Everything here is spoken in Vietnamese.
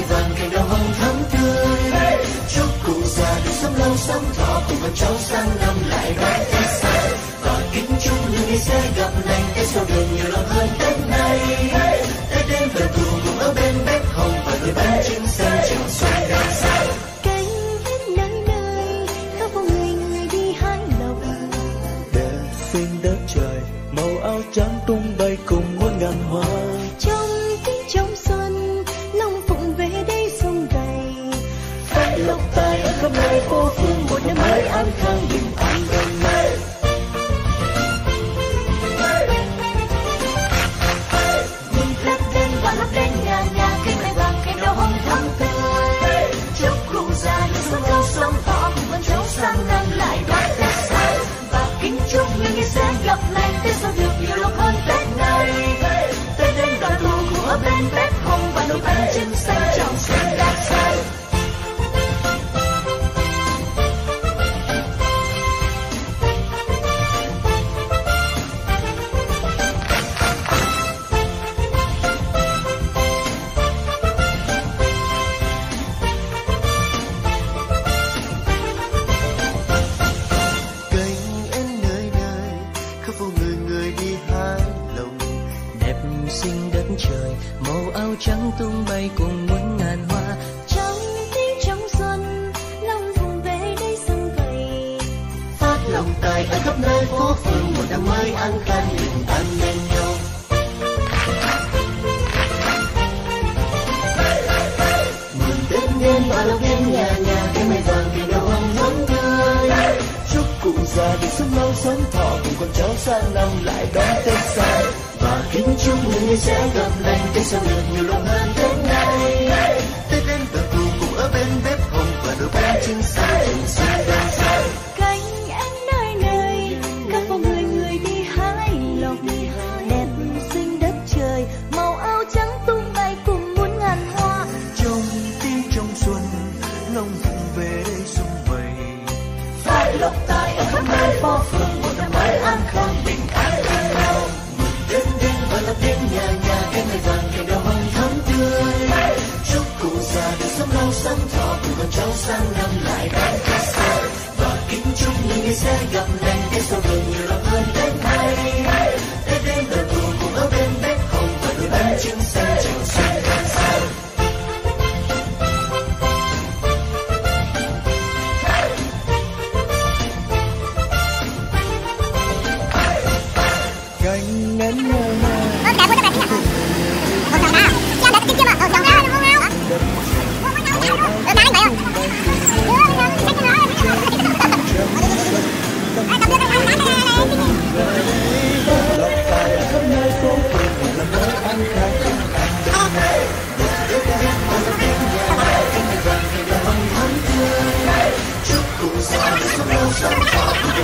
mai vàng cành đào hồng thắm tươi. Chúc cụ già được sống lâu sống thọ cùng con cháu sang năm lại đón tết xa và kính chúc những đi sẽ gặp lành tết sau đường nhiều lòng hơn tết nay. Tết đến về cùng cùng ở bên bếp hồng và người bán trứng xanh trồng xoay đàn sao. Xinh đ cô khắp một năm mới an khang bình an đồng mê nhìn phép đen và lấp đen nhà nhà, cây mai vàng, cây đào hồng thắm tươi. Chúc cụ già những xuân cao sông to, cùng con cháu sang năm lại đón tết xa và kính chúc những người sẽ gặp lại tết sau được nhiều lộc hơn tết này tết đến đoàn tụ cùng ở bên tết hồng và nụ cười trên xanh xinh đất trời màu áo trắng tung bay cùng muôn ngàn hoa. Trong tiếng trong xuân long phụng về đây sông vầy. Phát lòng tài ở khắp nơi phố phường một năm mới an khang bình an bên nhau. Mừng tết đến và lộc đến nhà nhà cây mai vàng cây đào hồng thắm tươi. Chúc cụ già được sống lâu sống thọ cùng con cháu sang năm lại đón tết xa kính chúc người sẽ gặp lành tết sau được nhiều lòng hơn tết này tết đến và tù cùng ở bên bếp hồng và đôi bánh trưng xanh trồng xuân đang say cánh én nơi nơi các phố người người đi hái lộc đẹp xinh đất trời màu áo trắng tung bay cùng muôn ngàn hoa. Trong tiếng trong xuân phụng về đây sum vầy. Phải lộc tài được sống thọ cùng con cháu sang năm lại đại tết xa. Và kính chúc những người sẽ gặp lại